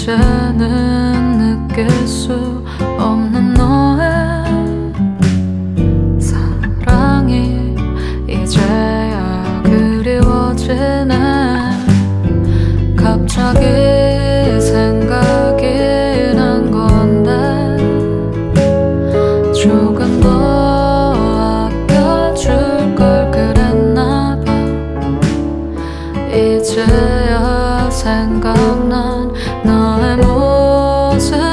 이제는 느낄 수 없는 너의 사랑이 이제야 그리워지네. 갑자기 없는 너의 모습